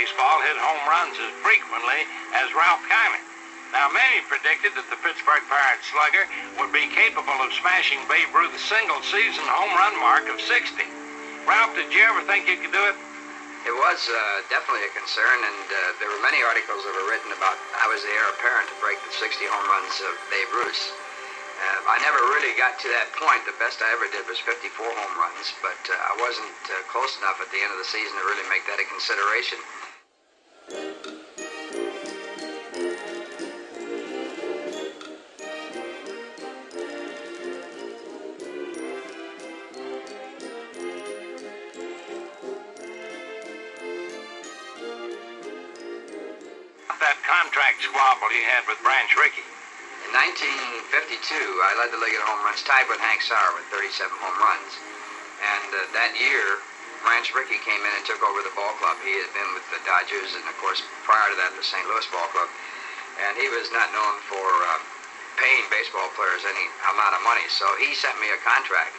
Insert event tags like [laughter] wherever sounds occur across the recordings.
baseball hit home runs as frequently as Ralph Kiner. Now, many predicted that the Pittsburgh Pirates slugger would be capable of smashing Babe Ruth's single-season home run mark of 60. Ralph, did you ever think you could do it? It was uh, definitely a concern, and uh, there were many articles that were written about I was the heir apparent to break the 60 home runs of Babe Ruth. Uh, I never really got to that point. The best I ever did was 54 home runs, but uh, I wasn't uh, close enough at the end of the season to really make that a consideration. That contract squabble he had with Branch Rickey. In 1952, I led the league in home runs, tied with Hank Sauer with 37 home runs. And uh, that year, Branch Rickey came in and took over the ball club. He had been with the Dodgers and, of course, prior to that, the St. Louis Ball Club. And he was not known for uh, paying baseball players any amount of money. So he sent me a contract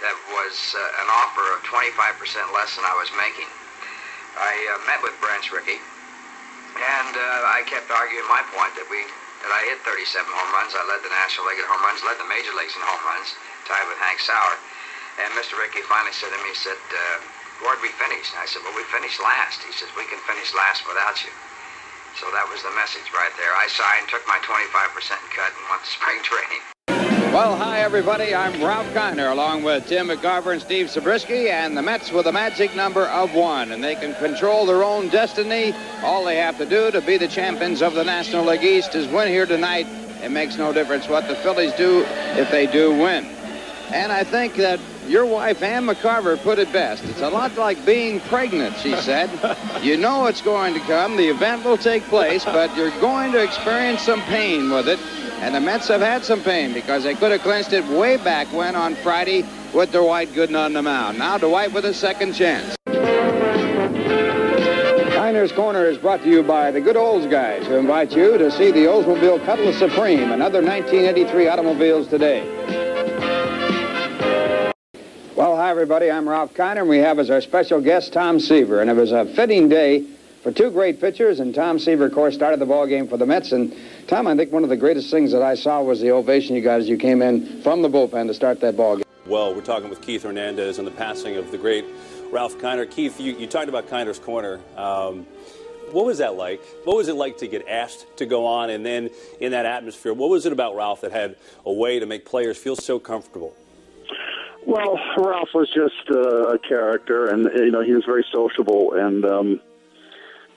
that was uh, an offer of 25% less than I was making. I uh, met with Branch Rickey, uh, I kept arguing my point that we that I hit 37 home runs. I led the National League in home runs, led the major leagues in home runs, tied with Hank Sauer. And Mr. Rickey finally said to me, he said, uh, where'd we finish? And I said, well, we finished last. He says, we can finish last without you. So that was the message right there. I signed, took my 25% cut, and went to spring [laughs] training. Well, hi, everybody. I'm Ralph Kiner, along with Tim McCarver and Steve Zabriskie, and the Mets with a magic number of one. And they can control their own destiny. All they have to do to be the champions of the National League East is win here tonight. It makes no difference what the Phillies do if they do win. And I think that your wife, Ann McCarver, put it best. It's a lot like being pregnant, she said. [laughs] you know it's going to come. The event will take place, but you're going to experience some pain with it. And the Mets have had some pain because they could have clinched it way back when on Friday with Dwight Gooden on the mound. Now Dwight with a second chance. Kiner's Corner is brought to you by the good olds guys who invite you to see the Oldsmobile Cutlass Supreme and other 1983 automobiles today. Well, hi, everybody. I'm Ralph Kiner, and we have as our special guest Tom Seaver. And it was a fitting day for two great pitchers, and Tom Seaver, of course, started the ball game for the Mets. And Tom, I think one of the greatest things that I saw was the ovation you got as you came in from the bullpen to start that ball game. Well, we're talking with Keith Hernandez and the passing of the great Ralph Kiner. Keith, you, you talked about Kiner's Corner. Um, what was that like? What was it like to get asked to go on, and then in that atmosphere, what was it about Ralph that had a way to make players feel so comfortable? Well, Ralph was just uh, a character, and you know he was very sociable, and um,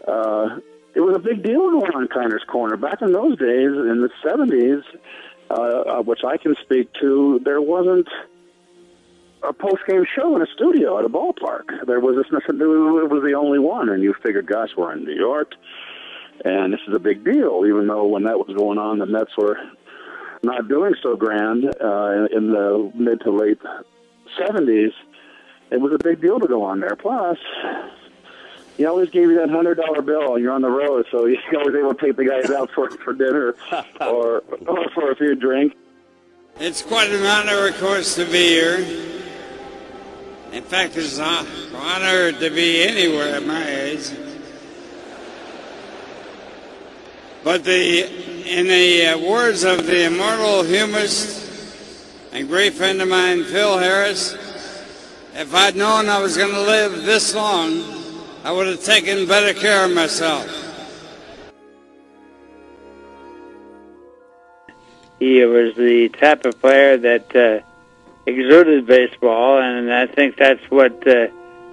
uh, it was a big deal going on in Kiner's Corner back in those days in the '70s, uh, which I can speak to. There wasn't a post-game show in a studio at a ballpark. There was this, it was the only one, and you figured, gosh, we're in New York, and this is a big deal. Even though when that was going on, the Mets were not doing so grand uh, in the mid to late 70s, it was a big deal to go on there. Plus, he always gave you that hundred dollar bill you're on the road, so you're [laughs] always able to take the guys out for for dinner [laughs] or, or for a few drinks. It's quite an honor, of course, to be here. In fact, it's an honor to be anywhere at my age. But the, in the uh, words of the immortal humorist and great friend of mine, Phil Harris, if I'd known I was going to live this long, I would have taken better care of myself. He was the type of player that uh, exerted baseball, and I think that's what uh,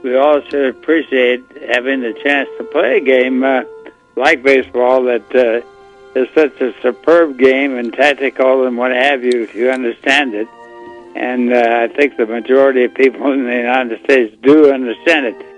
we all should appreciate having the chance to play a game uh, like baseball that uh, is such a superb game and tactical and what have you, if you understand it. And uh, I think the majority of people in the United States do understand it.